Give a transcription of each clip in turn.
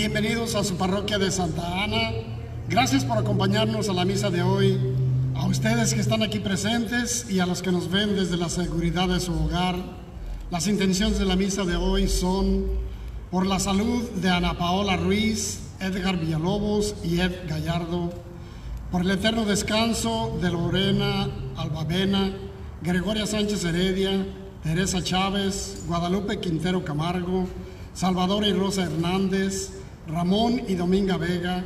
Bienvenidos a su parroquia de Santa Ana. Gracias por acompañarnos a la misa de hoy. A ustedes que están aquí presentes y a los que nos ven desde la seguridad de su hogar. Las intenciones de la misa de hoy son por la salud de Ana Paola Ruiz, Edgar Villalobos y Ed Gallardo, por el eterno descanso de Lorena Albavena, Gregoria Sánchez Heredia, Teresa Chávez, Guadalupe Quintero Camargo, Salvador y Rosa Hernández, Ramón y Dominga Vega,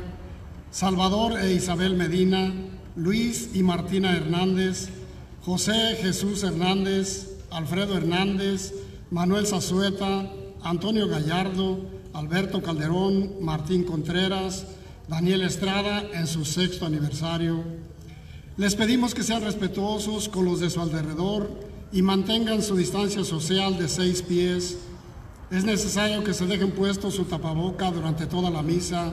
Salvador e Isabel Medina, Luis y Martina Hernández, José Jesús Hernández, Alfredo Hernández, Manuel Zazueta, Antonio Gallardo, Alberto Calderón, Martín Contreras, Daniel Estrada en su sexto aniversario. Les pedimos que sean respetuosos con los de su alrededor y mantengan su distancia social de seis pies es necesario que se dejen puesto su tapaboca durante toda la misa.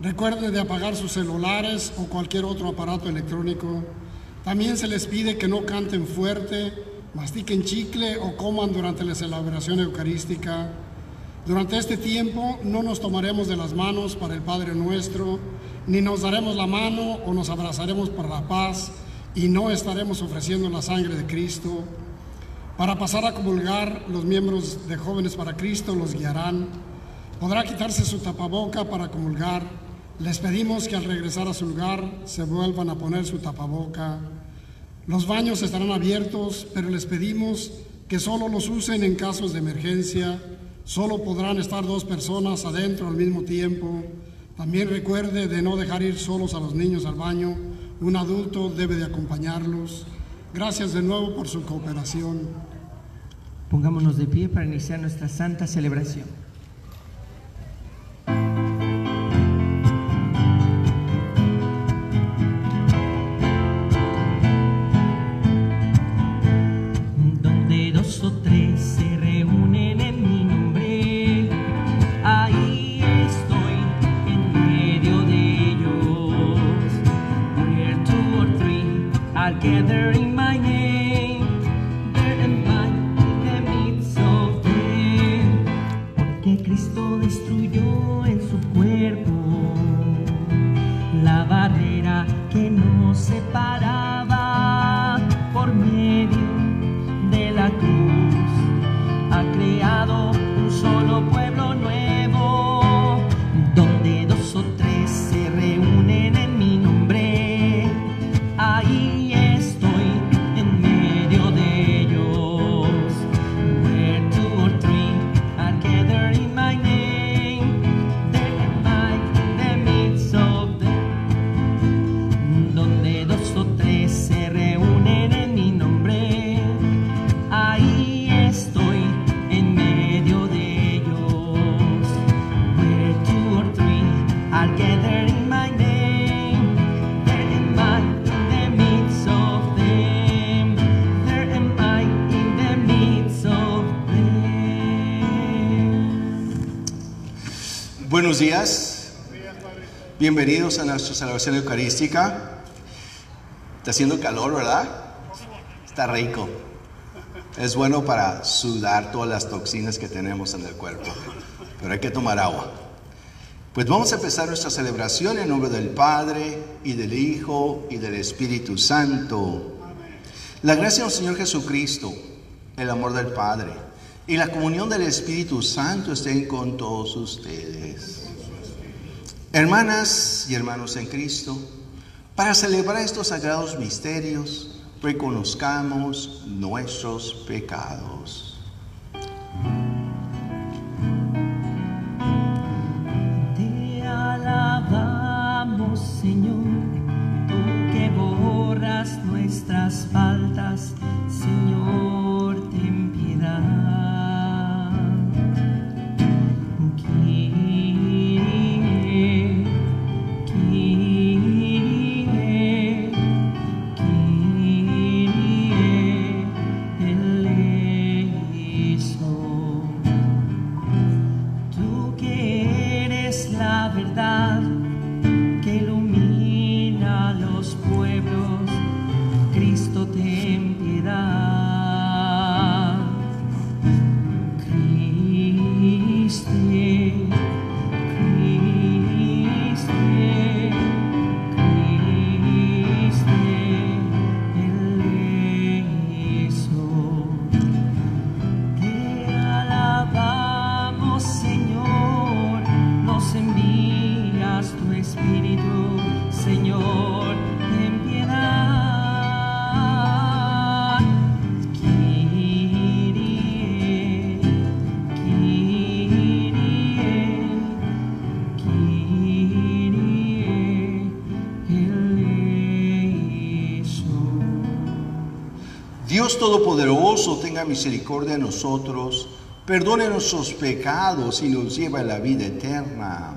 Recuerden de apagar sus celulares o cualquier otro aparato electrónico. También se les pide que no canten fuerte, mastiquen chicle o coman durante la celebración eucarística. Durante este tiempo no nos tomaremos de las manos para el Padre nuestro, ni nos daremos la mano o nos abrazaremos para la paz y no estaremos ofreciendo la sangre de Cristo. Para pasar a comulgar, los miembros de Jóvenes para Cristo los guiarán. Podrá quitarse su tapaboca para comulgar. Les pedimos que al regresar a su lugar se vuelvan a poner su tapaboca. Los baños estarán abiertos, pero les pedimos que solo los usen en casos de emergencia. Solo podrán estar dos personas adentro al mismo tiempo. También recuerde de no dejar ir solos a los niños al baño. Un adulto debe de acompañarlos. Gracias de nuevo por su cooperación. Pongámonos de pie para iniciar nuestra santa celebración. Buenos días. Bienvenidos a nuestra celebración eucarística. Está haciendo calor, ¿verdad? Está rico. Es bueno para sudar todas las toxinas que tenemos en el cuerpo. Pero hay que tomar agua. Pues vamos a empezar nuestra celebración en nombre del Padre y del Hijo y del Espíritu Santo. La gracia del Señor Jesucristo, el amor del Padre y la comunión del Espíritu Santo estén con todos ustedes. Hermanas y hermanos en Cristo, para celebrar estos sagrados misterios, reconozcamos nuestros pecados. Te alabamos, Señor, tú que borras nuestras faltas, Dios Todopoderoso tenga misericordia de nosotros, perdone nuestros pecados y nos lleve a la vida eterna.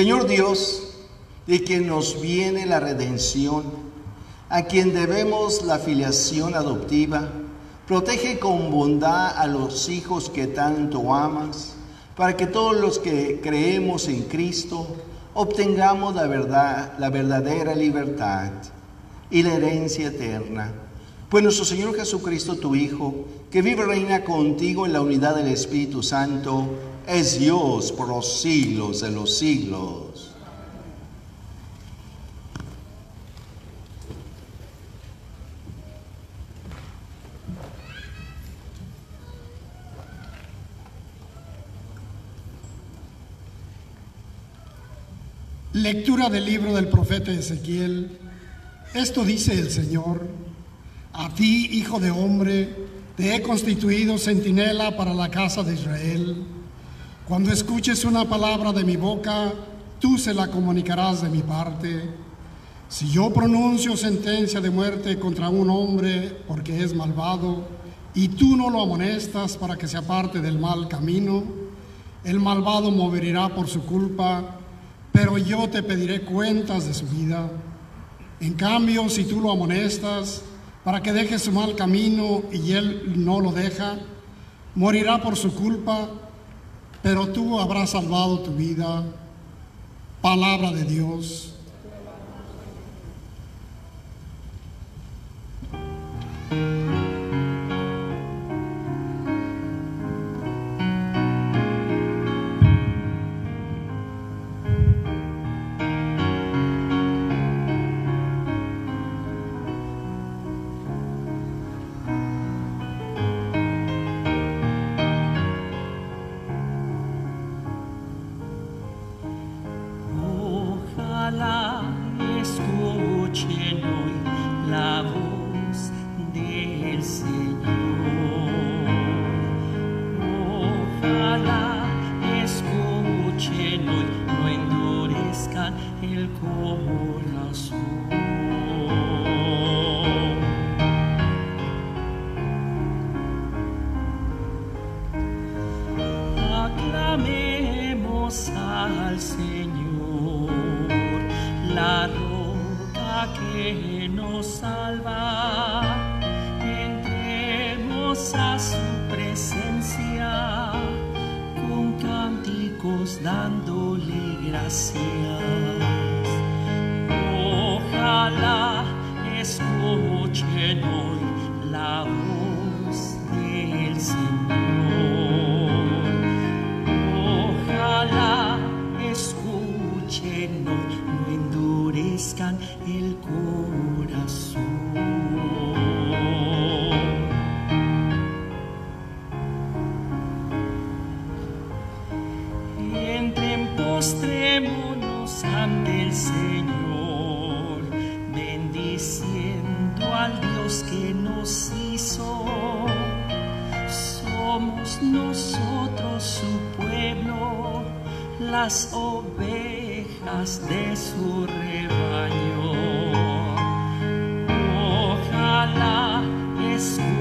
Señor Dios, de quien nos viene la redención, a quien debemos la filiación adoptiva, protege con bondad a los hijos que tanto amas, para que todos los que creemos en Cristo obtengamos la verdad, la verdadera libertad y la herencia eterna. Pues nuestro Señor Jesucristo, tu Hijo, que vive y reina contigo en la unidad del Espíritu Santo, es Dios por los siglos de los siglos. Lectura del libro del profeta Ezequiel. Esto dice el Señor. A ti, hijo de hombre, te he constituido centinela para la casa de Israel. Cuando escuches una palabra de mi boca, tú se la comunicarás de mi parte. Si yo pronuncio sentencia de muerte contra un hombre porque es malvado, y tú no lo amonestas para que se aparte del mal camino, el malvado morirá por su culpa, pero yo te pediré cuentas de su vida. En cambio, si tú lo amonestas para que deje su mal camino y él no lo deja, morirá por su culpa, pero tú habrás salvado tu vida. Palabra de Dios. Ovejas de su rebaño. Ojalá escuchen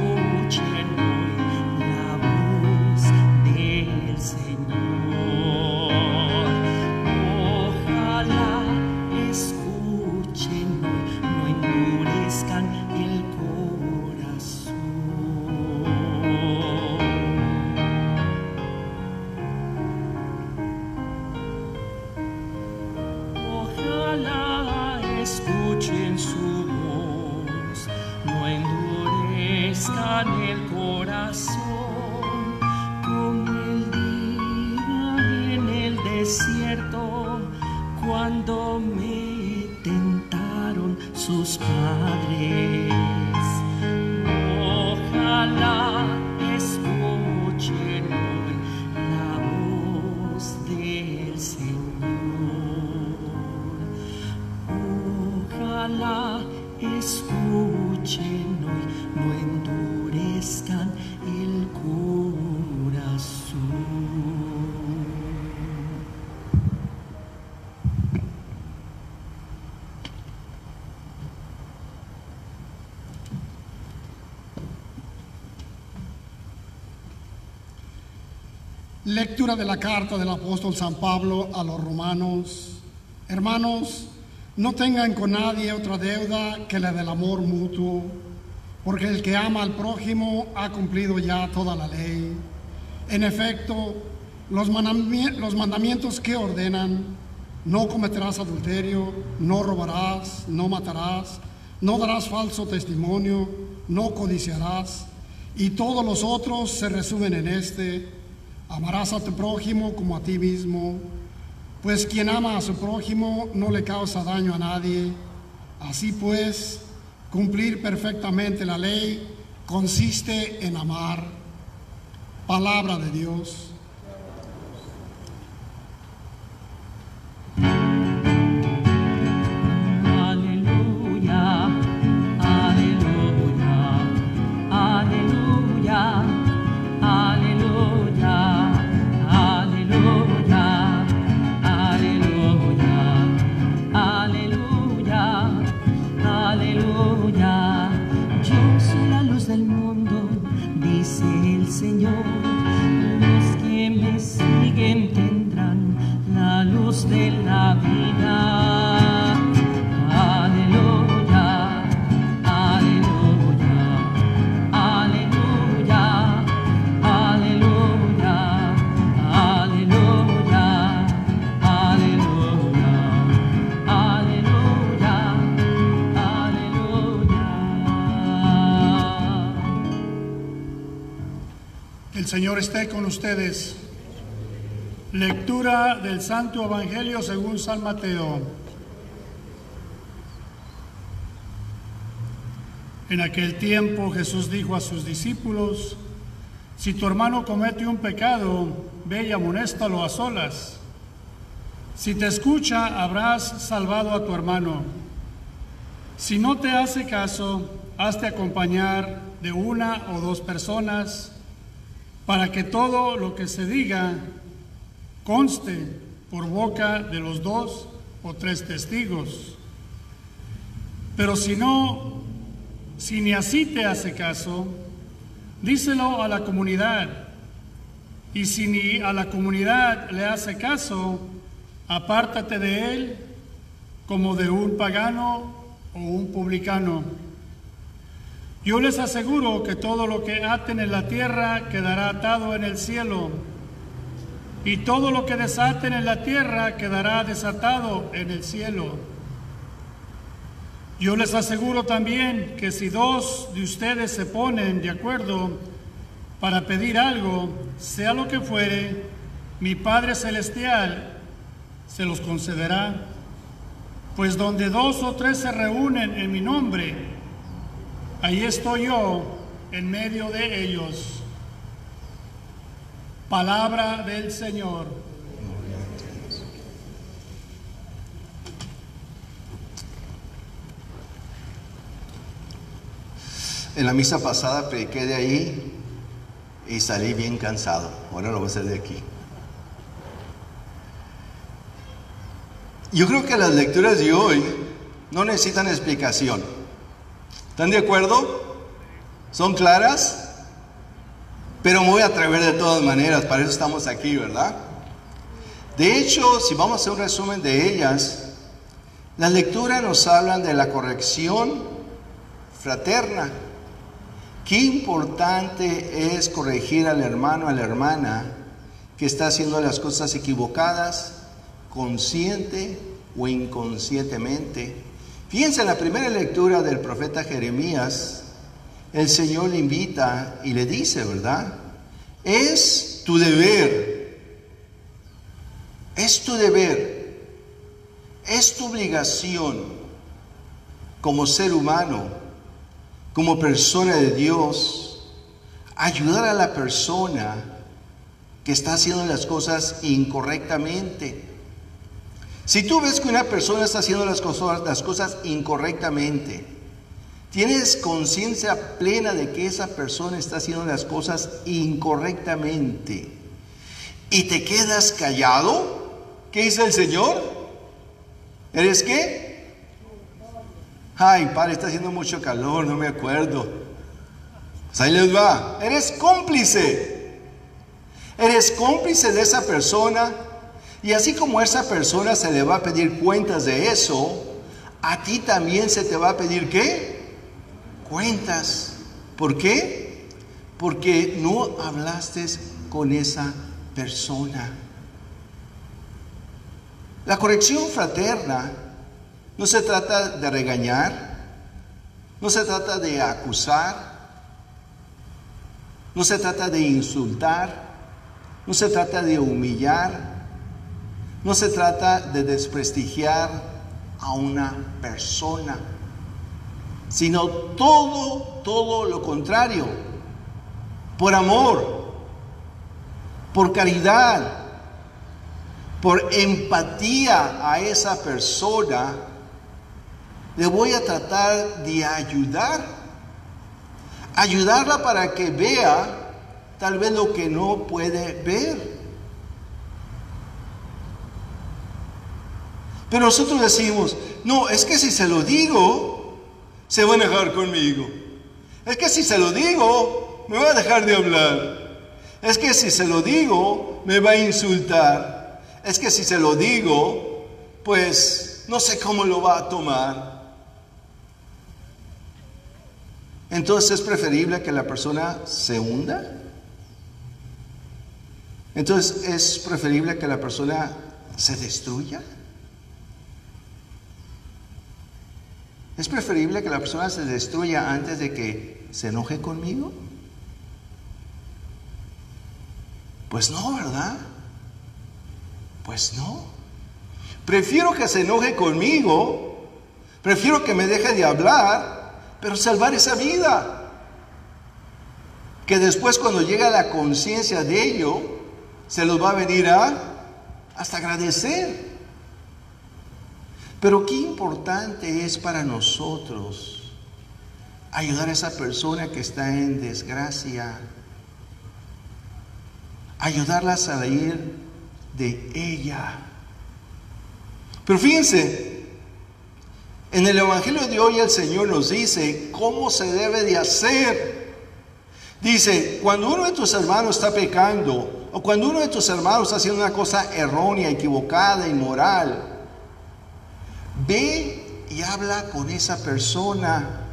De la carta del apóstol San Pablo a los romanos. Hermanos, no tengan con nadie otra deuda que la del amor mutuo, porque el que ama al prójimo ha cumplido ya toda la ley. En efecto, los mandamientos que ordenan, no cometerás adulterio, no robarás, no matarás, no darás falso testimonio, no codiciarás, y todos los otros se resumen en este, amarás a tu prójimo como a ti mismo, pues quien ama a su prójimo no le causa daño a nadie. Así pues, cumplir perfectamente la ley consiste en amar. Palabra de Dios. Señor esté con ustedes. Lectura del Santo Evangelio según San Mateo. En aquel tiempo Jesús dijo a sus discípulos, si tu hermano comete un pecado, ve y amonéstalo a solas. Si te escucha, habrás salvado a tu hermano. Si no te hace caso, hazte acompañar de una o dos personas para que todo lo que se diga conste por boca de los dos o tres testigos. Pero si no, si ni así te hace caso, díselo a la comunidad. Y si ni a la comunidad le hace caso, apártate de él como de un pagano o un publicano. Yo les aseguro que todo lo que aten en la tierra quedará atado en el cielo, y todo lo que desaten en la tierra quedará desatado en el cielo. Yo les aseguro también que si dos de ustedes se ponen de acuerdo para pedir algo, sea lo que fuere, mi Padre Celestial se los concederá. Pues donde dos o tres se reúnen en mi nombre, Ahí estoy yo en medio de ellos. Palabra del Señor. En la misa pasada prediqué de ahí y salí bien cansado. Ahora lo voy a hacer de aquí. Yo creo que las lecturas de hoy no necesitan explicación. ¿Están de acuerdo? ¿Son claras? Pero me voy a atrever de todas maneras, para eso estamos aquí, ¿verdad? De hecho, si vamos a hacer un resumen de ellas, las lecturas nos hablan de la corrección fraterna. Qué importante es corregir al hermano, a la hermana que está haciendo las cosas equivocadas, consciente o inconscientemente. Fíjense en la primera lectura del profeta Jeremías, el Señor le invita y le dice, ¿verdad? Es tu deber, es tu deber, es tu obligación como ser humano, como persona de Dios, ayudar a la persona que está haciendo las cosas incorrectamente. Si tú ves que una persona está haciendo las cosas, incorrectamente, Tienes conciencia plena de que esa persona está haciendo las cosas incorrectamente y te quedas callado. ¿Qué dice el Señor? ¿Eres qué? Ay, padre, está haciendo mucho calor, no me acuerdo. Pues ahí les va. Eres cómplice. Eres cómplice de esa persona. Y así como esa persona se le va a pedir cuentas de eso, a ti también se te va a pedir qué? cuentas. ¿Por qué? Porque no hablaste con esa persona. La corrección fraterna no se trata de regañar, no se trata de acusar, no se trata de insultar, no se trata de humillar, no se trata de desprestigiar a una persona sino todo, todo lo contrario, por amor, por caridad, por empatía a esa persona, le voy a tratar de ayudar, ayudarla para que vea tal vez lo que no puede ver. Pero nosotros decimos, no, es que si se lo digo, se va a enojar conmigo. Es que si se lo digo, me va a dejar de hablar. Es que si se lo digo, me va a insultar. Es que si se lo digo, pues no sé cómo lo va a tomar. Entonces es preferible que la persona se hunda. Entonces es preferible que la persona se destruya. ¿Es preferible que la persona se destruya antes de que se enoje conmigo? Pues no, ¿verdad? Pues no. Prefiero que se enoje conmigo, prefiero que me deje de hablar, pero salvar esa vida. Que después cuando llega la conciencia de ello, se los va a venir a hasta agradecer. Pero qué importante es para nosotros ayudar a esa persona que está en desgracia, ayudarla a salir de ella. Pero fíjense, en el Evangelio de hoy el Señor nos dice cómo se debe de hacer. Dice, cuando uno de tus hermanos está pecando, o cuando uno de tus hermanos está haciendo una cosa errónea, equivocada, inmoral, Ve y habla con esa persona.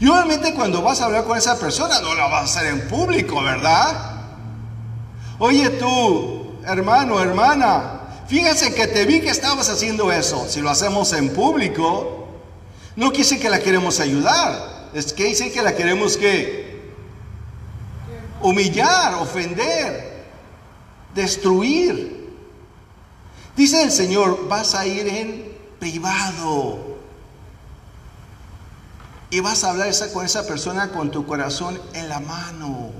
Y obviamente cuando vas a hablar con esa persona no la vas a hacer en público, ¿verdad? Oye tú, hermano, hermana, fíjese que te vi que estabas haciendo eso. Si lo hacemos en público, no quise que la queremos ayudar. Es que dice que la queremos que humillar, ofender, destruir. Dice el Señor, vas a ir en privado. Y vas a hablar con esa persona con tu corazón en la mano.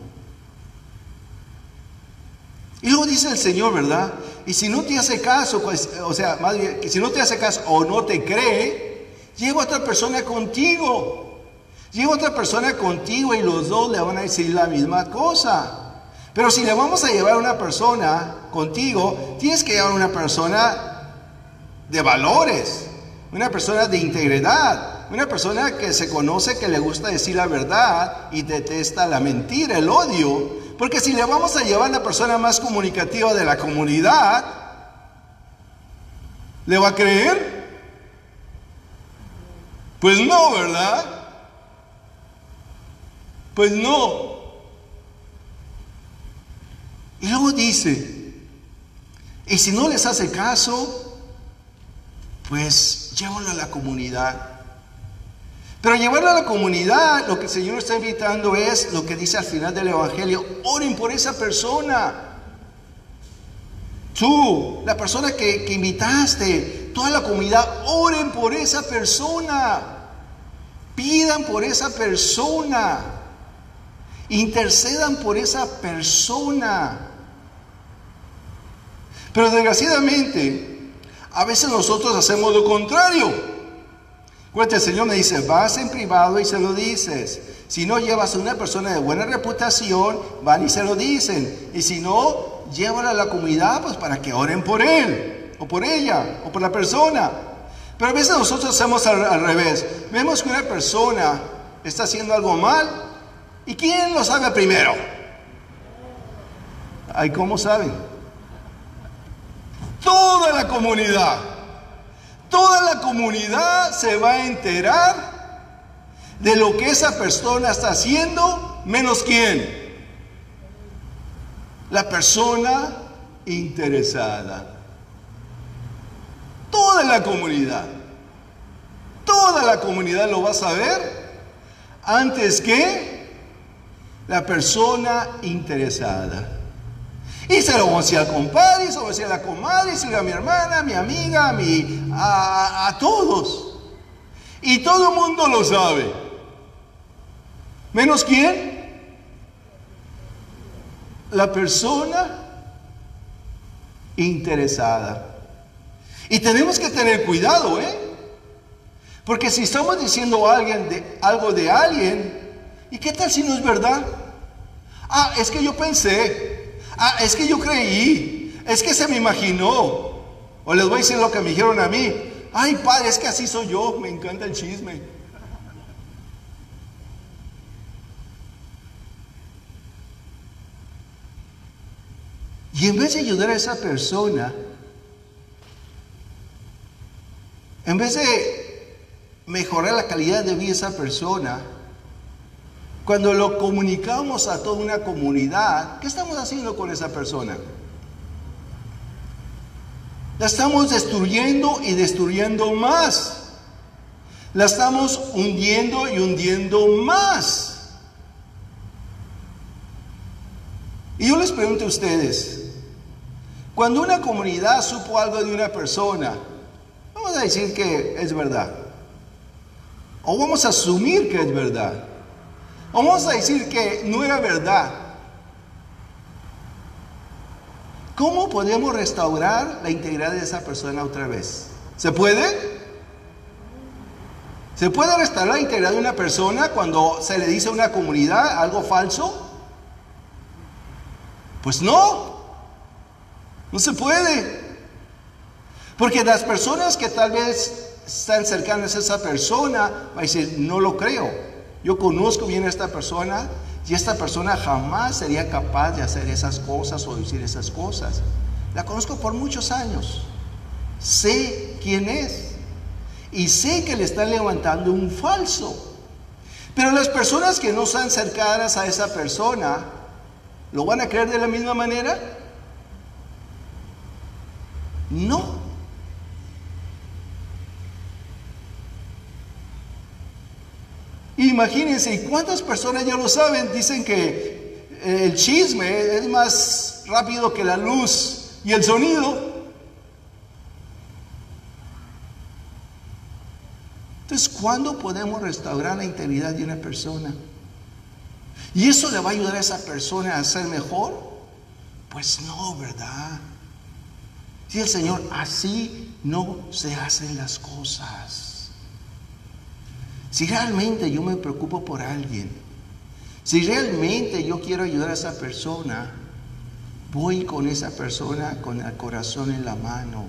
Y luego dice el Señor, ¿verdad? Y si no te hace caso, pues, o sea, más bien, si no te hace caso o no te cree, lleva a otra persona contigo. Llega otra persona contigo y los dos le van a decir la misma cosa. Pero si le vamos a llevar a una persona contigo, tienes que llevar a una persona de valores, una persona de integridad, una persona que se conoce que le gusta decir la verdad y detesta la mentira, el odio. Porque si le vamos a llevar a la persona más comunicativa de la comunidad, ¿le va a creer? Pues no, ¿verdad? Pues no. Y luego dice, y si no les hace caso, pues llévalo a la comunidad. Pero llevarlo a la comunidad, lo que el Señor está invitando es lo que dice al final del Evangelio, oren por esa persona. Tú, la persona que, que invitaste, toda la comunidad, oren por esa persona. Pidan por esa persona. Intercedan por esa persona. Pero desgraciadamente, a veces nosotros hacemos lo contrario. Cuenta, el Señor me dice, vas en privado y se lo dices. Si no llevas a una persona de buena reputación, van y se lo dicen. Y si no, llévala a la comunidad pues para que oren por él, o por ella, o por la persona. Pero a veces nosotros hacemos al, revés. Vemos que una persona está haciendo algo mal. ¿Y quién lo sabe primero? Ay, ¿cómo saben? Toda la comunidad. Toda la comunidad se va a enterar de lo que esa persona está haciendo, menos quién. La persona interesada. Toda la comunidad. Toda la comunidad lo va a saber antes que la persona interesada. Y se lo voy al compadre, se lo voy a la comadre, se lo a mi hermana, a mi amiga, a, mi, a, a todos. Y todo el mundo lo sabe. ¿Menos quién? La persona interesada. Y tenemos que tener cuidado, ¿eh? Porque si estamos diciendo alguien de, algo de alguien, ¿y qué tal si no es verdad? Ah, es que yo pensé, Ah, es que yo creí, es que se me imaginó. O les voy a decir lo que me dijeron a mí. Ay, padre, es que así soy yo, me encanta el chisme. Y en vez de ayudar a esa persona, en vez de mejorar la calidad de vida de esa persona, cuando lo comunicamos a toda una comunidad, ¿qué estamos haciendo con esa persona? La estamos destruyendo y destruyendo más. La estamos hundiendo y hundiendo más. Y yo les pregunto a ustedes, cuando una comunidad supo algo de una persona, vamos a decir que es verdad. O vamos a asumir que es verdad. Vamos a decir que no era verdad. ¿Cómo podemos restaurar la integridad de esa persona otra vez? ¿Se puede? ¿Se puede restaurar la integridad de una persona cuando se le dice a una comunidad algo falso? Pues no, no se puede. Porque las personas que tal vez están cercanas a esa persona, va a decir, no lo creo. Yo conozco bien a esta persona y esta persona jamás sería capaz de hacer esas cosas o decir esas cosas. La conozco por muchos años. Sé quién es. Y sé que le están levantando un falso. Pero las personas que no están cercanas a esa persona, ¿lo van a creer de la misma manera? No. Imagínense, ¿y cuántas personas ya lo saben? Dicen que el chisme es más rápido que la luz y el sonido. Entonces, ¿cuándo podemos restaurar la integridad de una persona? ¿Y eso le va a ayudar a esa persona a ser mejor? Pues no, ¿verdad? Dice el Señor, así no se hacen las cosas. Si realmente yo me preocupo por alguien, si realmente yo quiero ayudar a esa persona, voy con esa persona con el corazón en la mano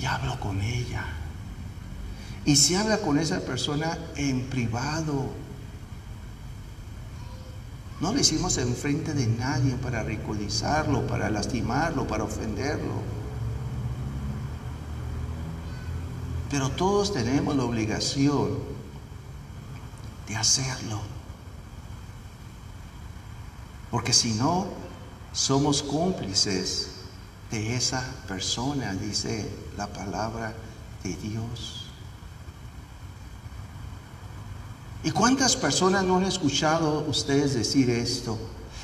y hablo con ella. Y si habla con esa persona en privado, no lo hicimos enfrente de nadie para ridiculizarlo, para lastimarlo, para ofenderlo. Pero todos tenemos la obligación de hacerlo. Porque si no, somos cómplices de esa persona, dice la palabra de Dios. ¿Y cuántas personas no han escuchado ustedes decir esto?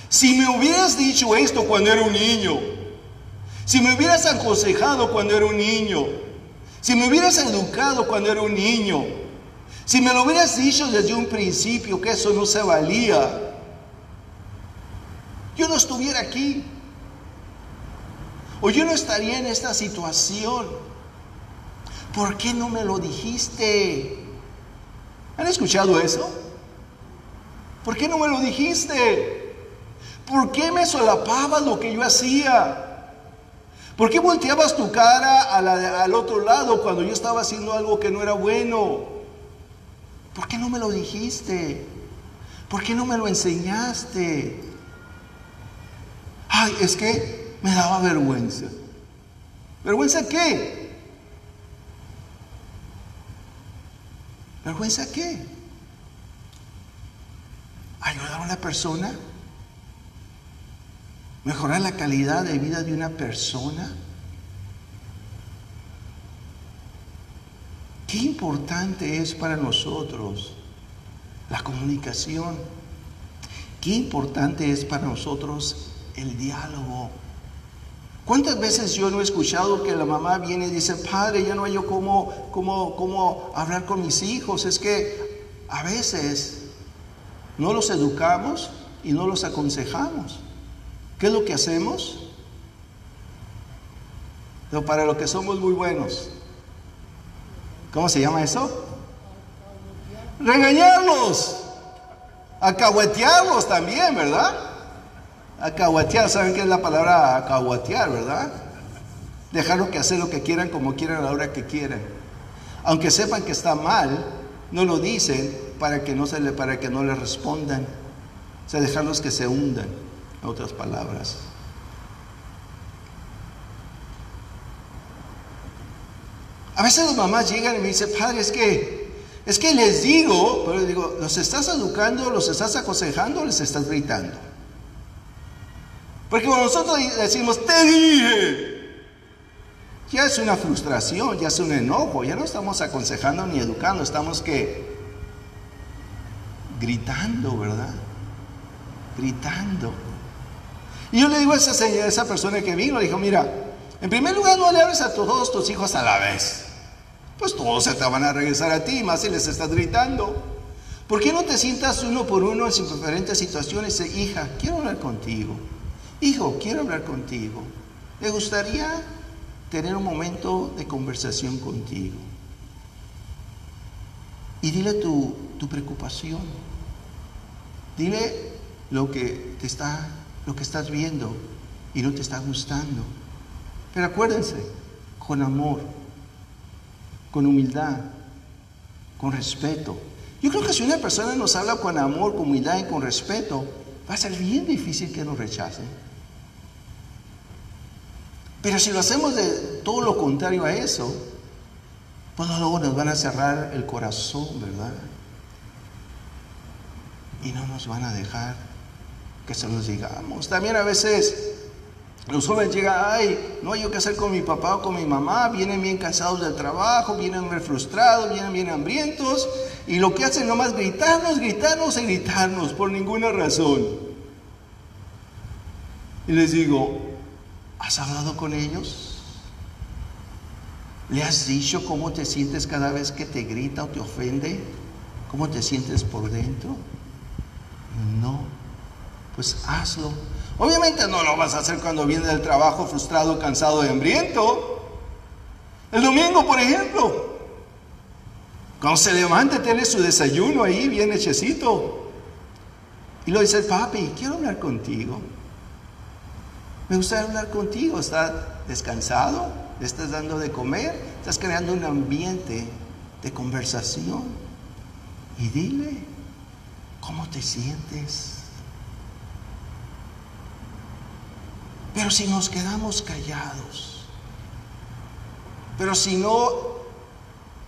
Si me hubieras dicho esto cuando era un niño, si me hubieras aconsejado cuando era un niño, si me hubieras educado cuando era un niño, si me lo hubieras dicho desde un principio que eso no se valía, yo no estuviera aquí. O yo no estaría en esta situación. ¿Por qué no me lo dijiste? ¿Han escuchado eso? ¿Por qué no me lo dijiste? ¿Por qué me solapabas lo que yo hacía? ¿Por qué volteabas tu cara al otro lado cuando yo estaba haciendo algo que no era bueno? ¿Por qué no me lo dijiste? ¿Por qué no me lo enseñaste? Ay, es que me daba vergüenza. ¿Vergüenza qué? ¿Vergüenza qué? ¿Ayudar a una persona? ¿Mejorar la calidad de vida de una persona? Qué importante es para nosotros la comunicación. Qué importante es para nosotros el diálogo. ¿Cuántas veces yo no he escuchado que la mamá viene y dice, padre, ya no hay yo cómo, cómo, cómo hablar con mis hijos? Es que a veces no los educamos y no los aconsejamos. ¿Qué es lo que hacemos? Para lo que somos muy buenos. ¿Cómo se llama eso? Regañarlos. Acahuetearlos también, ¿verdad? Acahuatear, ¿saben qué es la palabra acahuatear, verdad? Dejarlo que hacer lo que quieran, como quieran, a la hora que quieran. Aunque sepan que está mal, no lo dicen para que no, se le, para que no le respondan. O sea, dejarlos que se hundan, otras palabras. A veces las mamás llegan y me dicen, padre, es que, es que les digo, pero digo, ¿los estás educando, los estás aconsejando les estás gritando? Porque cuando nosotros decimos, te dije, ya es una frustración, ya es un enojo, ya no estamos aconsejando ni educando, estamos que gritando, ¿verdad? Gritando. Y yo le digo a esa, señora, a esa persona que vino, le dijo, mira, en primer lugar no le hables a todos tus hijos a la vez. Pues todos se te van a regresar a ti, más si les estás gritando. ¿Por qué no te sientas uno por uno en diferentes situaciones? Hija, quiero hablar contigo. Hijo, quiero hablar contigo. Me gustaría tener un momento de conversación contigo. Y dile tu, tu preocupación. Dile lo que te está, lo que estás viendo y no te está gustando. Pero acuérdense, con amor, con humildad, con respeto. Yo creo que si una persona nos habla con amor, con humildad y con respeto, va a ser bien difícil que nos rechacen. Pero si lo hacemos de todo lo contrario a eso, pues luego nos van a cerrar el corazón, ¿verdad? Y no nos van a dejar que se los digamos. También a veces los jóvenes llegan, ay, no hay yo qué hacer con mi papá o con mi mamá, vienen bien cansados del trabajo, vienen bien frustrados, vienen bien hambrientos, y lo que hacen nomás gritarnos, gritarnos y gritarnos por ninguna razón. Y les digo, ¿Has hablado con ellos? ¿Le has dicho cómo te sientes cada vez que te grita o te ofende? ¿Cómo te sientes por dentro? No. Pues hazlo. Obviamente no lo vas a hacer cuando vienes del trabajo frustrado, cansado y hambriento. El domingo, por ejemplo. Cuando se levanta, tiene su desayuno ahí bien hechecito. Y lo dice, papi, quiero hablar contigo. Me gustaría hablar contigo. ¿Estás descansado? ¿Le estás dando de comer? Estás creando un ambiente de conversación. Y dile, ¿cómo te sientes? Pero si nos quedamos callados, pero si no,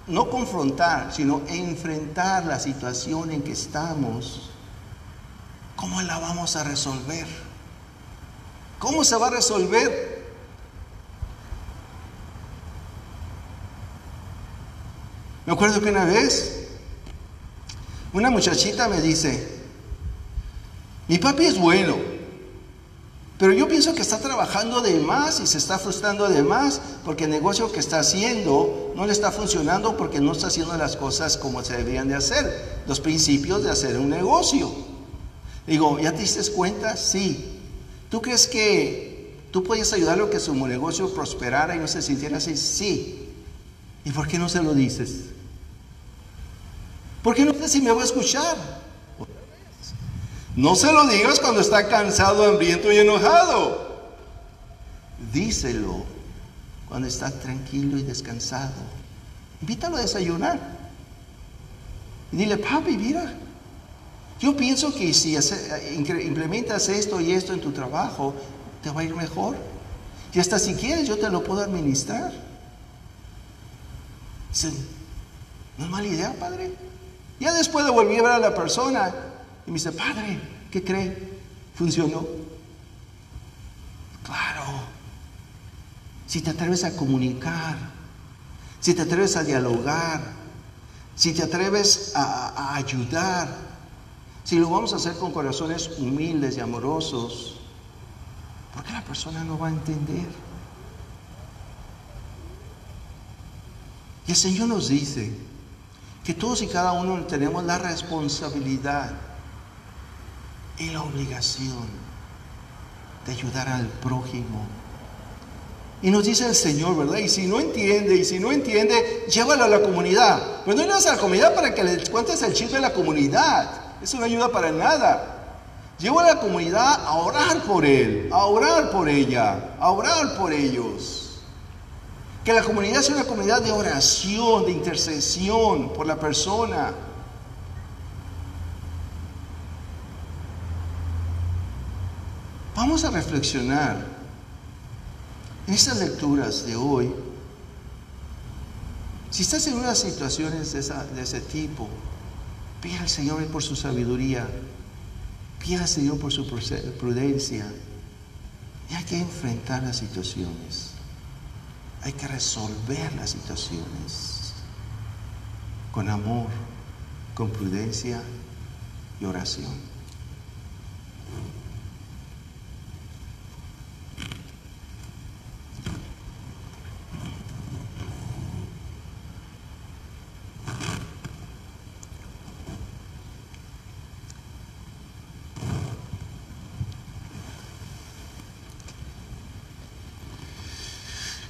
no confrontar, sino enfrentar la situación en que estamos, ¿cómo la vamos a resolver? ¿Cómo se va a resolver? Me acuerdo que una vez una muchachita me dice, mi papi es bueno, pero yo pienso que está trabajando de más y se está frustrando de más porque el negocio que está haciendo no le está funcionando porque no está haciendo las cosas como se deberían de hacer, los principios de hacer un negocio. Digo, ¿ya te diste cuenta? Sí. ¿Tú crees que tú puedes ayudarlo a que su negocio prosperara y no se sintiera así? Sí. ¿Y por qué no se lo dices? Porque no sé si me va a escuchar. No se lo digas cuando está cansado, hambriento y enojado. Díselo cuando está tranquilo y descansado. Invítalo a desayunar. Y dile, papi, mira, yo pienso que si implementas esto y esto en tu trabajo, te va a ir mejor. Y hasta si quieres, yo te lo puedo administrar. No es mala idea, padre. Ya después de volver a ver a la persona, y me dice, padre, ¿qué cree? ¿Funcionó? Claro. Si te atreves a comunicar, si te atreves a dialogar, si te atreves a, ayudar, si lo vamos a hacer con corazones humildes y amorosos, ¿por qué la persona no va a entender? Y el Señor nos dice que todos y cada uno tenemos la responsabilidad y la obligación de ayudar al prójimo. Y nos dice el Señor, ¿verdad? Y si no entiende, y si no entiende, llévalo a la comunidad. Pues no llevas a la comunidad para que le cuentes el chisme de la comunidad. Eso no ayuda para nada. Llévalo a la comunidad a orar por él, a orar por ella, a orar por ellos. Que la comunidad sea una comunidad de oración, de intercesión por la persona. Vamos a reflexionar en estas lecturas de hoy. Si estás en unas situaciones de, ese tipo, pide al Señor por su sabiduría, pide al Señor por su prudencia. Y hay que enfrentar las situaciones, hay que resolver las situaciones con amor, con prudencia y oración.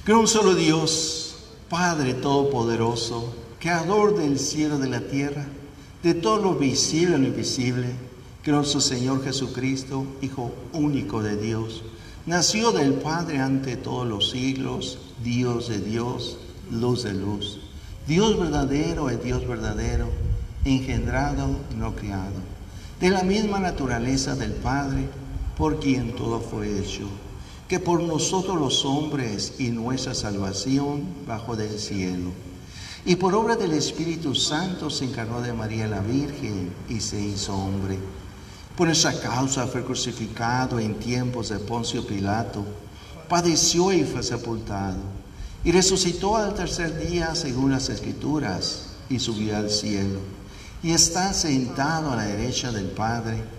Creo un solo Dios, Padre Todopoderoso, Creador del cielo y de la tierra, de todo lo visible y lo invisible. Creo en su Señor Jesucristo, Hijo único de Dios. Nació del Padre ante todos los siglos, Dios de Dios, luz de luz. Dios verdadero es Dios verdadero, engendrado, no criado. De la misma naturaleza del Padre, por quien todo fue hecho que por nosotros los hombres y nuestra salvación bajo del cielo. Y por obra del Espíritu Santo se encarnó de María la Virgen y se hizo hombre. Por nuestra causa fue crucificado en tiempos de Poncio Pilato, padeció y fue sepultado, y resucitó al tercer día según las Escrituras, y subió al cielo, y está sentado a la derecha del Padre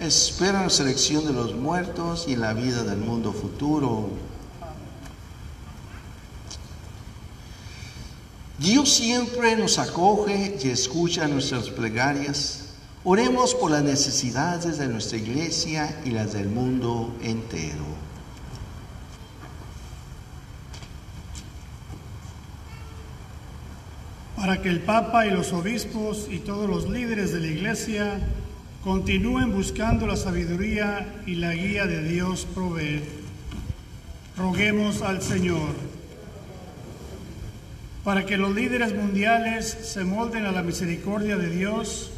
Espero la resurrección de los muertos y la vida del mundo futuro. Dios siempre nos acoge y escucha nuestras plegarias. Oremos por las necesidades de nuestra iglesia y las del mundo entero. Para que el Papa y los obispos y todos los líderes de la iglesia continúen buscando la sabiduría y la guía de Dios provee. Roguemos al Señor. Para que los líderes mundiales se molden a la misericordia de Dios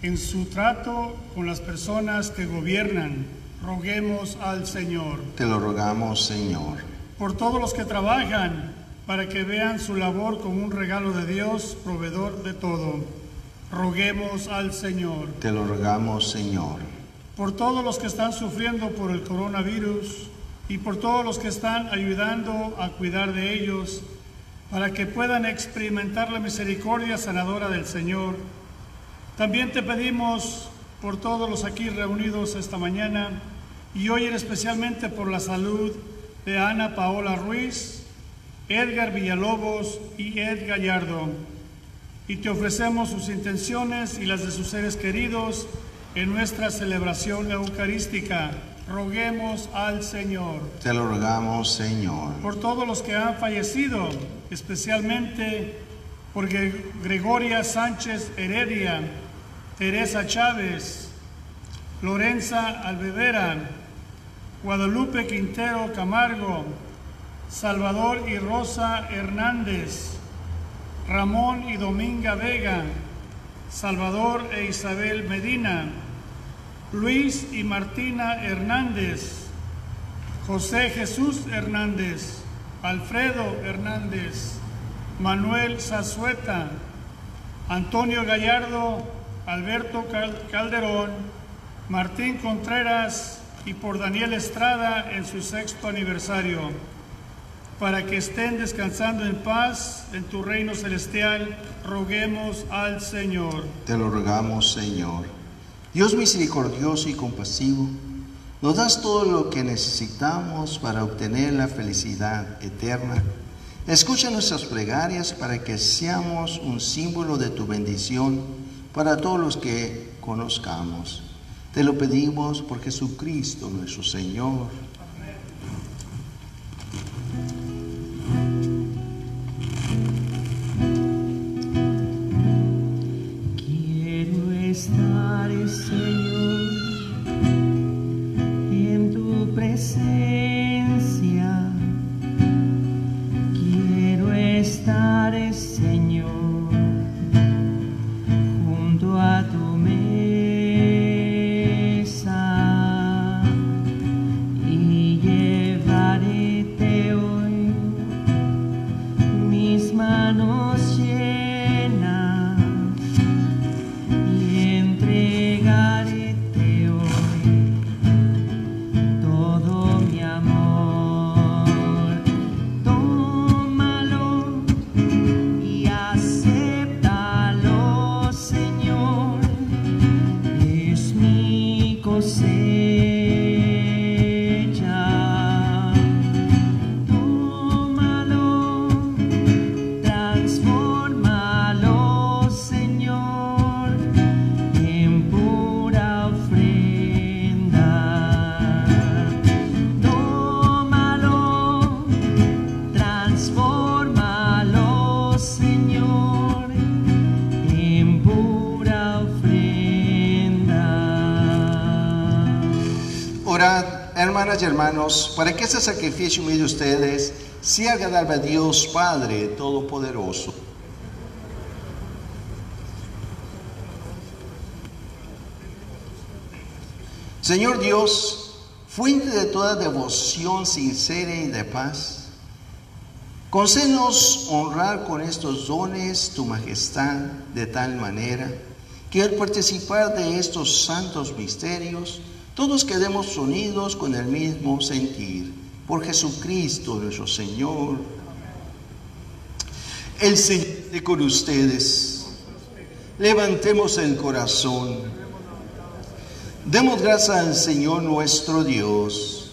en su trato con las personas que gobiernan, roguemos al Señor. Te lo rogamos, Señor. Por todos los que trabajan, para que vean su labor como un regalo de Dios, proveedor de todo. Roguemos al Señor. Te lo rogamos, Señor. Por todos los que están sufriendo por el coronavirus y por todos los que están ayudando a cuidar de ellos, para que puedan experimentar la misericordia sanadora del Señor. También te pedimos por todos los aquí reunidos esta mañana y hoy especialmente por la salud de Ana Paola Ruiz, Edgar Villalobos y Ed Gallardo. Y te ofrecemos sus intenciones y las de sus seres queridos en nuestra celebración eucarística. Roguemos al Señor. Te lo rogamos, Señor. Por todos los que han fallecido, especialmente por Gregoria Sánchez Heredia, Teresa Chávez, Lorenza Albevera, Guadalupe Quintero Camargo, Salvador y Rosa Hernández, Ramón y Dominga Vega, Salvador e Isabel Medina, Luis y Martina Hernández, José Jesús Hernández, Alfredo Hernández, Manuel Zazueta, Antonio Gallardo, Alberto Calderón, Martín Contreras y por Daniel Estrada en su sexto aniversario para que estén descansando en paz en tu reino celestial, roguemos al Señor. Te lo rogamos, Señor. Dios misericordioso y compasivo, nos das todo lo que necesitamos para obtener la felicidad eterna. Escucha nuestras plegarias para que seamos un símbolo de tu bendición para todos los que conozcamos. Te lo pedimos por Jesucristo nuestro Señor. Hermanas y hermanos, para que ese sacrificio de ustedes sea agradable a Dios Padre Todopoderoso. Señor Dios, fuente de toda devoción sincera y de paz, concédenos honrar con estos dones tu majestad de tal manera que al participar de estos santos misterios, todos quedemos unidos con el mismo sentir. Por Jesucristo nuestro Señor. El Señor esté con ustedes. Levantemos el corazón. Demos gracias al Señor nuestro Dios.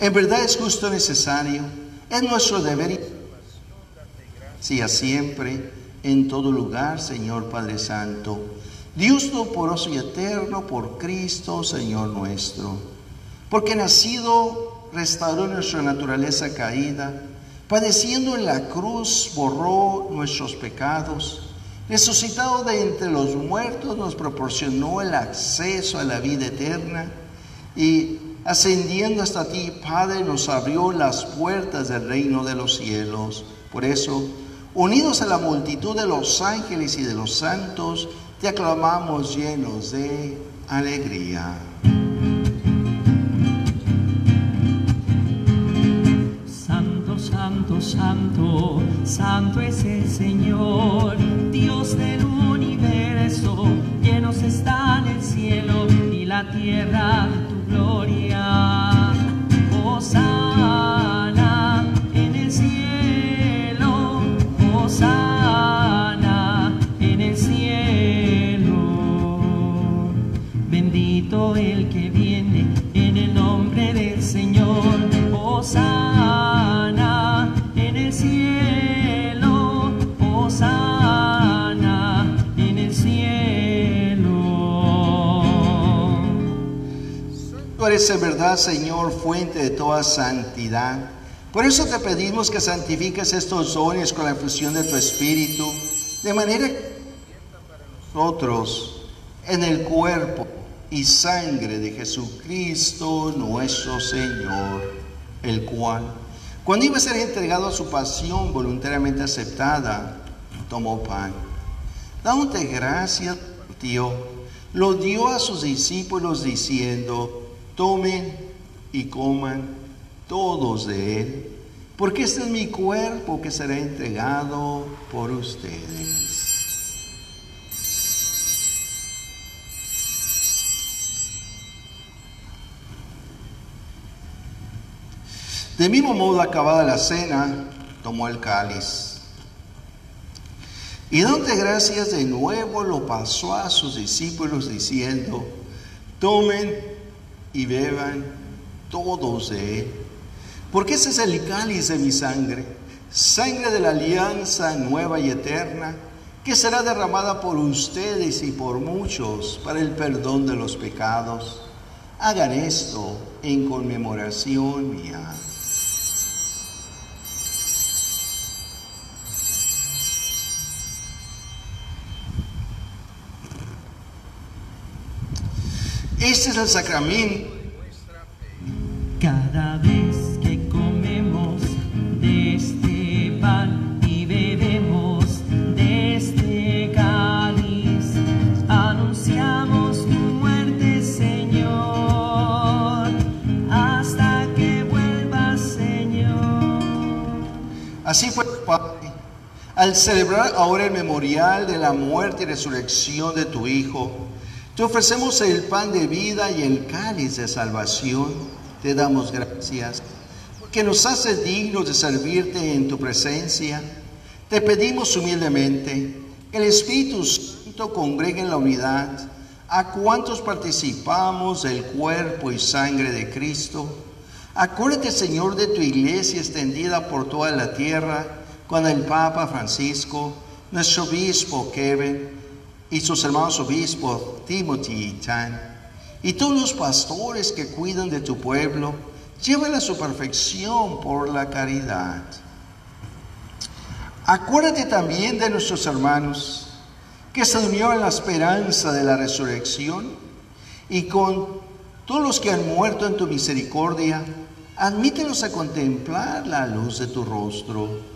En verdad es justo necesario. Es nuestro deber y siempre, en todo lugar, Señor Padre Santo. Dios Todopoderoso y eterno por Cristo, Señor nuestro. Porque nacido, restauró nuestra naturaleza caída. Padeciendo en la cruz, borró nuestros pecados resucitado de entre los muertos, nos proporcionó el acceso a la vida eterna y ascendiendo hasta ti, Padre, nos abrió las puertas del reino de los cielos. Por eso, unidos a la multitud de los ángeles y de los santos, te aclamamos llenos de alegría. santo, santo, santo es el Señor, Dios del universo, llenos está en el cielo y la tierra de tu gloria. Eres en verdad, Señor, fuente de toda santidad. Por eso te pedimos que santifiques estos dones con la infusión de tu Espíritu, de manera que nosotros en el cuerpo y sangre de Jesucristo nuestro Señor, el cual cuando iba a ser entregado a su pasión voluntariamente aceptada, tomó pan. Dándote gracias, tío, lo dio a sus discípulos diciendo, tomen y coman todos de él, porque este es mi cuerpo que será entregado por ustedes. De mismo modo, acabada la cena, tomó el cáliz. Y dándote gracias de nuevo, lo pasó a sus discípulos diciendo, tomen y beban todos de él, porque ese es el cáliz de mi sangre, sangre de la alianza nueva y eterna, que será derramada por ustedes y por muchos para el perdón de los pecados. Hagan esto en conmemoración mía. Este es el sacramento. Cada vez que comemos de este pan y bebemos de este cáliz, anunciamos tu muerte, Señor, hasta que vuelvas, Señor. Así fue, Padre, al celebrar ahora el memorial de la muerte y resurrección de tu Hijo, te ofrecemos el pan de vida y el cáliz de salvación. Te damos gracias porque nos haces dignos de servirte en tu presencia. Te pedimos humildemente que el Espíritu Santo congregue en la unidad a cuantos participamos del cuerpo y sangre de Cristo. Acuérdate, Señor, de tu iglesia extendida por toda la tierra, con el Papa Francisco, nuestro obispo Kevin, y sus hermanos obispos Timothy y Tan, y todos los pastores que cuidan de tu pueblo, llévala a su perfección por la caridad. Acuérdate también de nuestros hermanos que se unió en la esperanza de la resurrección y con todos los que han muerto en tu misericordia, admítelos a contemplar la luz de tu rostro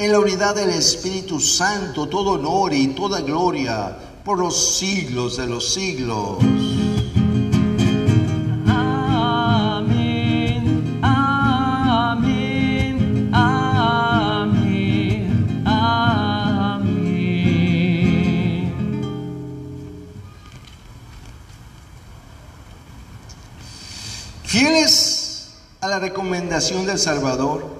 en la unidad del Espíritu Santo, todo honor y toda gloria por los siglos de los siglos. Amén, amén, amén, amén. Fieles a la recomendación del Salvador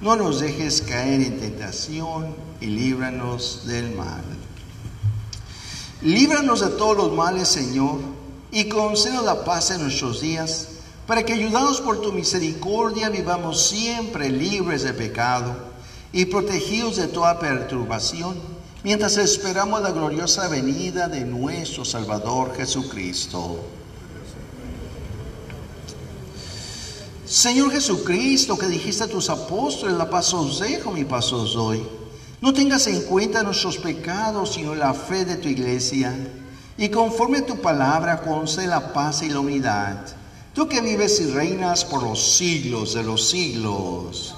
No nos dejes caer en tentación y líbranos del mal. Líbranos de todos los males, Señor, y conceda la paz en nuestros días, para que ayudados por tu misericordia vivamos siempre libres de pecado y protegidos de toda perturbación, mientras esperamos la gloriosa venida de nuestro Salvador Jesucristo. Señor Jesucristo, que dijiste a tus apóstoles, la paz os dejo, mi paz os doy. No tengas en cuenta nuestros pecados, sino la fe de tu iglesia. Y conforme a tu palabra, concede la paz y la unidad. Tú que vives y reinas por los siglos de los siglos.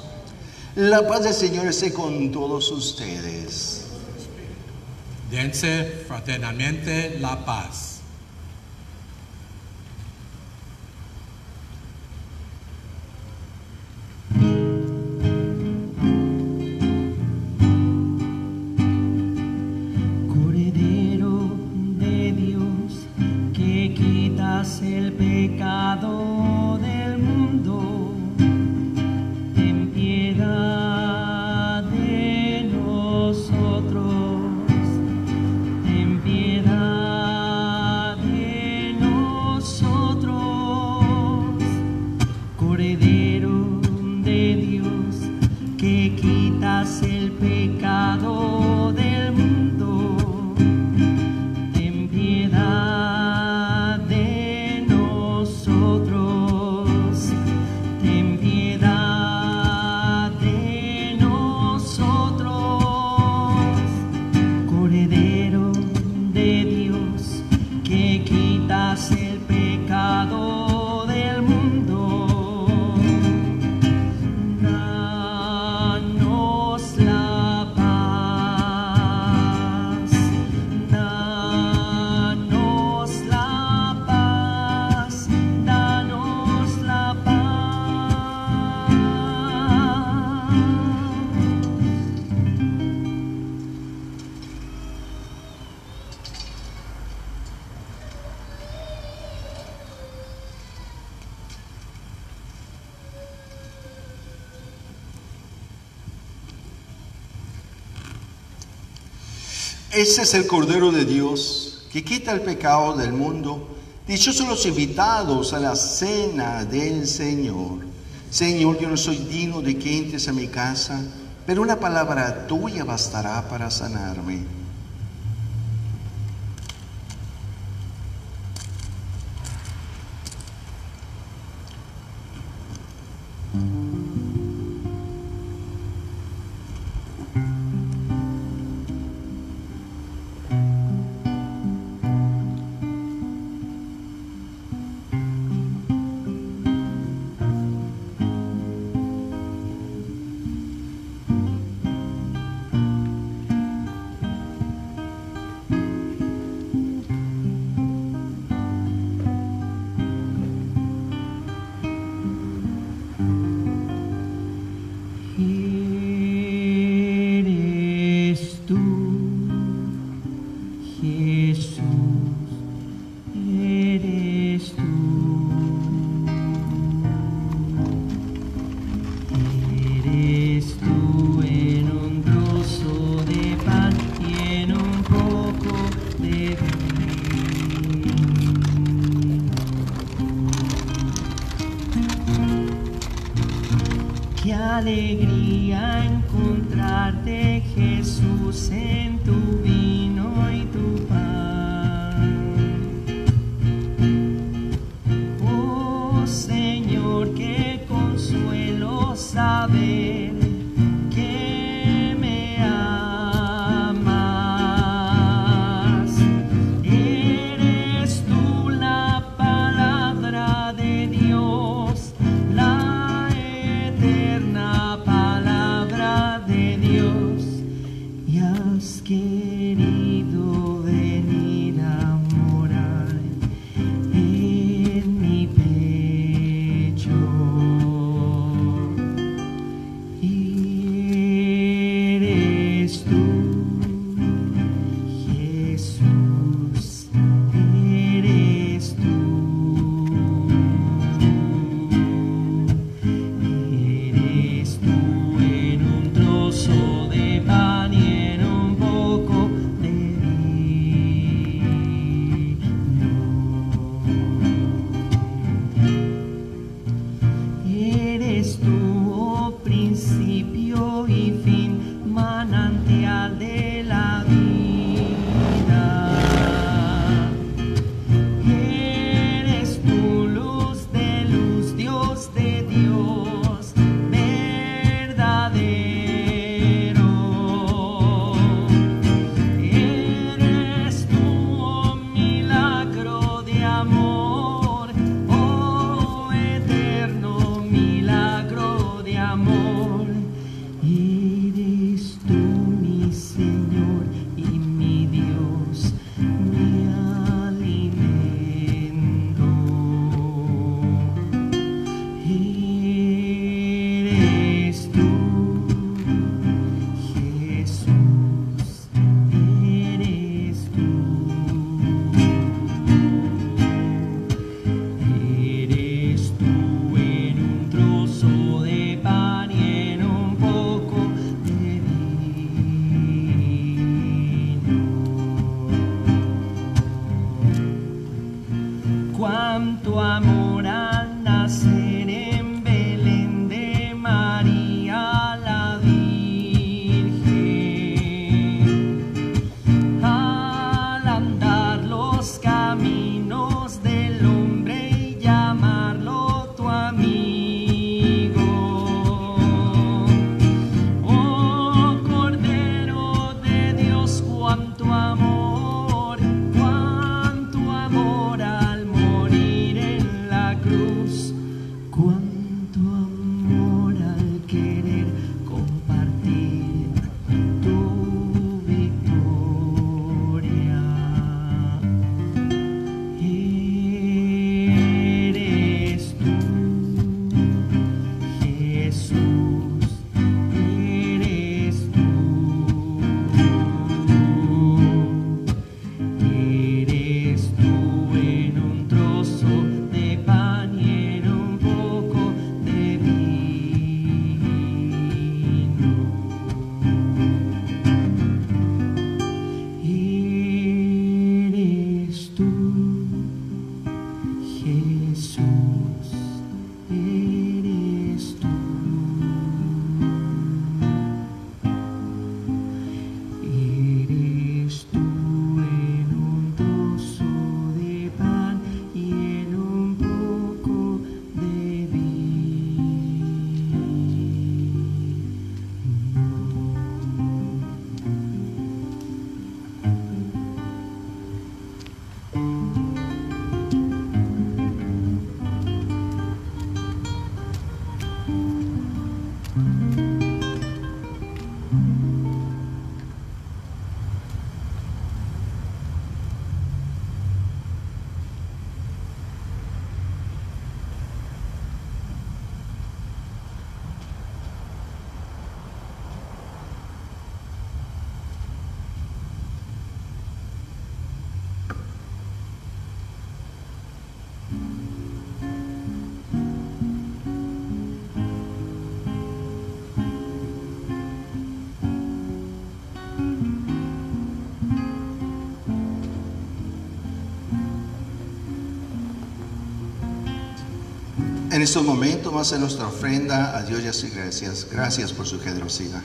La paz del Señor esté con todos ustedes. Dense fraternalmente la paz. Ese es el Cordero de Dios que quita el pecado del mundo. Dichosos los invitados a la cena del Señor. Señor, yo no soy digno de que entres a mi casa, pero una palabra tuya bastará para sanarme. En estos momentos, más en nuestra ofrenda, a Dios y a gracias. Gracias por su generosidad.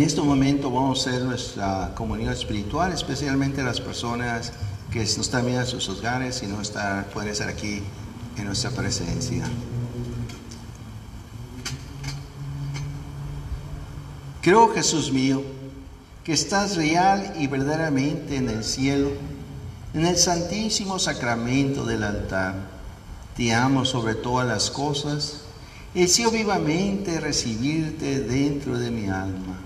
En este momento vamos a hacer nuestra comunión espiritual, especialmente las personas que no están bien en sus hogares y no pueden estar aquí en nuestra presencia. Creo, Jesús mío, que estás real y verdaderamente en el cielo, en el santísimo sacramento del altar. Te amo sobre todas las cosas. Deseo vivamente recibirte dentro de mi alma,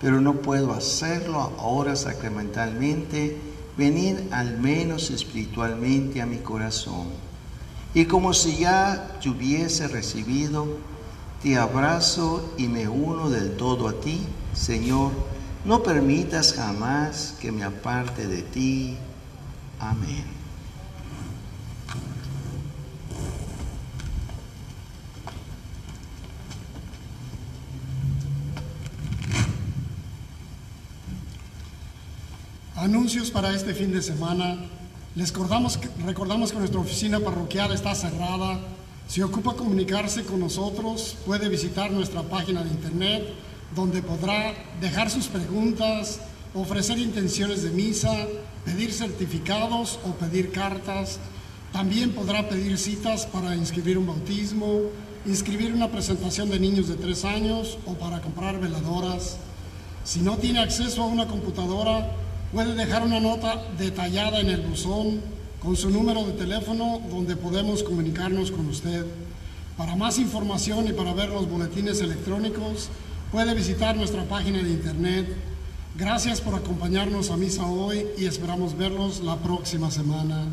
pero no puedo hacerlo ahora sacramentalmente, venir al menos espiritualmente a mi corazón. Y como si ya te hubiese recibido, te abrazo y me uno del todo a ti, Señor. No permitas jamás que me aparte de ti. Amén. Anuncios para este fin de semana. Les recordamos recordamos que nuestra oficina parroquial está cerrada. Si ocupa comunicarse con nosotros, puede visitar nuestra página de internet, donde podrá dejar sus preguntas, ofrecer intenciones de misa, pedir certificados o pedir cartas. También podrá pedir citas para inscribir un bautismo, inscribir una presentación de niños de tres años o para comprar veladoras. Si no tiene acceso a una computadora, puede dejar una nota detallada en el buzón con su número de teléfono donde podemos comunicarnos con usted. Para más información y para ver los boletines electrónicos, puede visitar nuestra página de internet. Gracias por acompañarnos a misa hoy y esperamos verlos la próxima semana.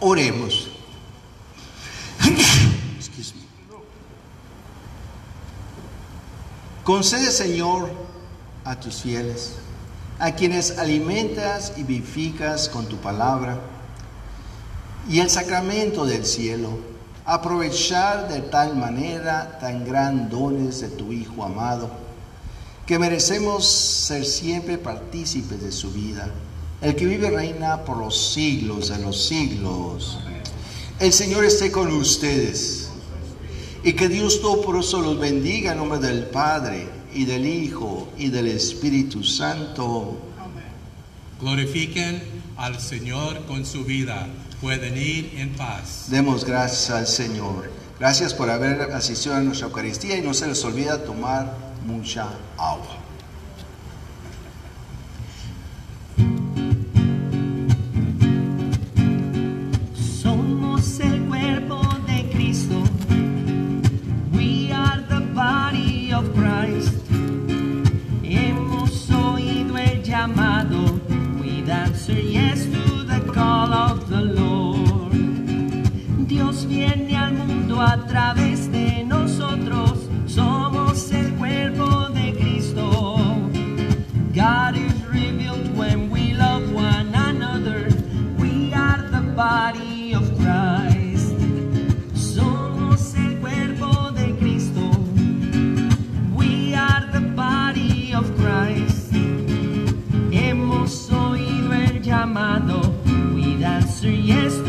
Oremos. Excuse me. Concede, Señor, a tus fieles, a quienes alimentas y vivificas con tu palabra, y el sacramento del cielo, aprovechar de tal manera tan gran dones de tu Hijo amado, que merecemos ser siempre partícipes de su vida, el que vive reina por los siglos de los siglos. El Señor esté con ustedes y que Dios Todopoderoso los bendiga en nombre del Padre y del Hijo y del Espíritu Santo. Glorifiquen al Señor con su vida. Pueden ir en paz. Demos gracias al Señor. Gracias por haber asistido a nuestra Eucaristía y no se les olvida tomar mucha agua. Answer yes